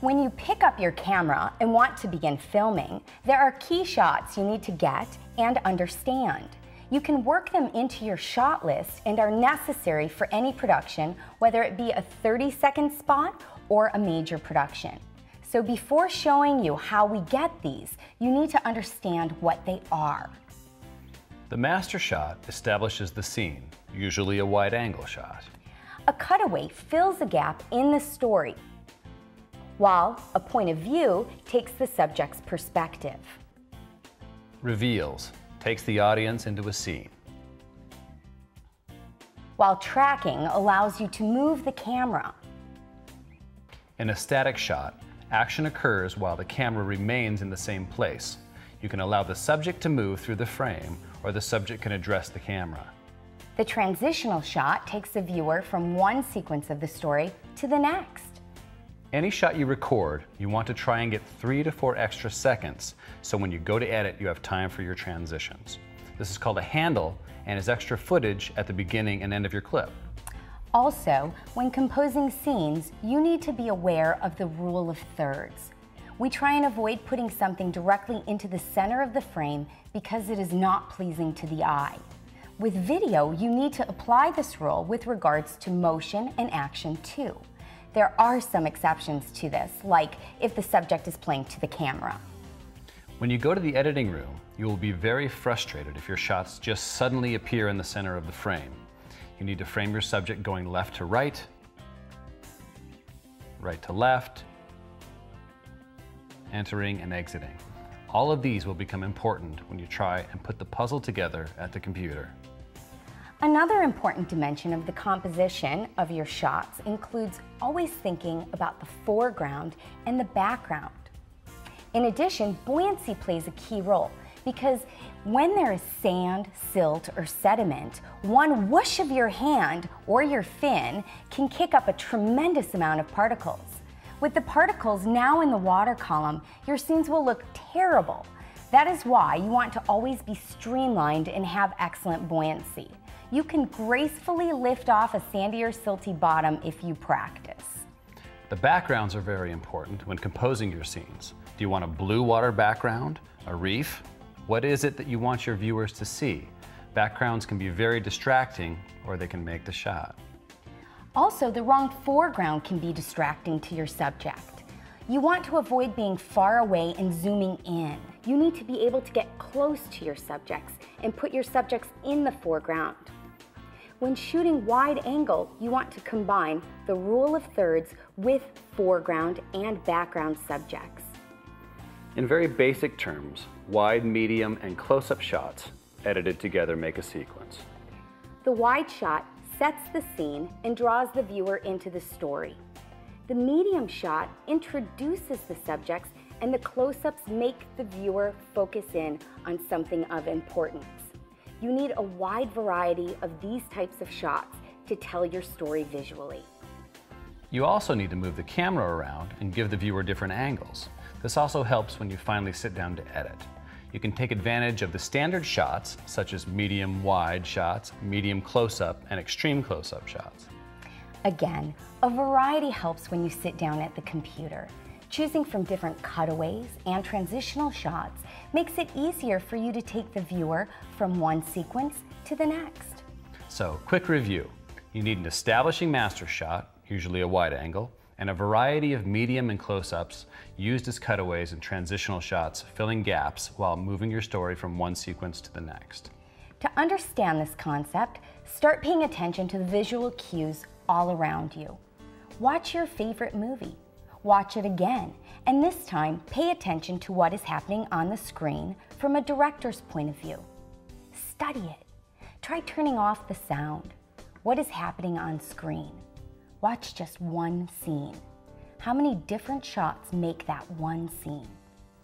When you pick up your camera and want to begin filming, there are key shots you need to get and understand. You can work them into your shot list and are necessary for any production, whether it be a 30 second spot or a major production. So before showing you how we get these, you need to understand what they are. The master shot establishes the scene, usually a wide angle shot. A cutaway fills a gap in the story, while a point of view takes the subject's perspective. Reveals takes the audience into a scene. While tracking allows you to move the camera. In a static shot, action occurs while the camera remains in the same place. You can allow the subject to move through the frame or the subject can address the camera. The transitional shot takes the viewer from one sequence of the story to the next. Any shot you record, you want to try and get three to four extra seconds, so when you go to edit, you have time for your transitions. This is called a handle and is extra footage at the beginning and end of your clip. Also, when composing scenes, you need to be aware of the rule of thirds. We try and avoid putting something directly into the center of the frame because it is not pleasing to the eye. With video, you need to apply this rule with regards to motion and action too. There are some exceptions to this, like if the subject is playing to the camera. When you go to the editing room, you will be very frustrated if your shots just suddenly appear in the center of the frame. You need to frame your subject going left to right, right to left, entering and exiting. All of these will become important when you try and put the puzzle together at the computer. Another important dimension of the composition of your shots includes always thinking about the foreground and the background. In addition, buoyancy plays a key role because when there is sand, silt, or sediment, one whoosh of your hand or your fin can kick up a tremendous amount of particles. With the particles now in the water column, your scenes will look terrible. That is why you want to always be streamlined and have excellent buoyancy you can gracefully lift off a sandy or silty bottom if you practice. The backgrounds are very important when composing your scenes. Do you want a blue water background, a reef? What is it that you want your viewers to see? Backgrounds can be very distracting or they can make the shot. Also, the wrong foreground can be distracting to your subject. You want to avoid being far away and zooming in. You need to be able to get close to your subjects and put your subjects in the foreground. When shooting wide angle, you want to combine the rule of thirds with foreground and background subjects. In very basic terms, wide, medium, and close-up shots edited together make a sequence. The wide shot sets the scene and draws the viewer into the story. The medium shot introduces the subjects and the close-ups make the viewer focus in on something of importance. You need a wide variety of these types of shots to tell your story visually. You also need to move the camera around and give the viewer different angles. This also helps when you finally sit down to edit. You can take advantage of the standard shots, such as medium wide shots, medium close-up, and extreme close-up shots. Again, a variety helps when you sit down at the computer. Choosing from different cutaways and transitional shots makes it easier for you to take the viewer from one sequence to the next. So, quick review. You need an establishing master shot, usually a wide angle, and a variety of medium and close-ups used as cutaways and transitional shots, filling gaps while moving your story from one sequence to the next. To understand this concept, start paying attention to the visual cues all around you. Watch your favorite movie watch it again, and this time pay attention to what is happening on the screen from a director's point of view. Study it. Try turning off the sound. What is happening on screen? Watch just one scene. How many different shots make that one scene?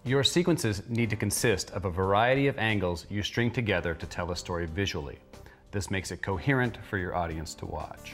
Your sequences need to consist of a variety of angles you string together to tell a story visually. This makes it coherent for your audience to watch.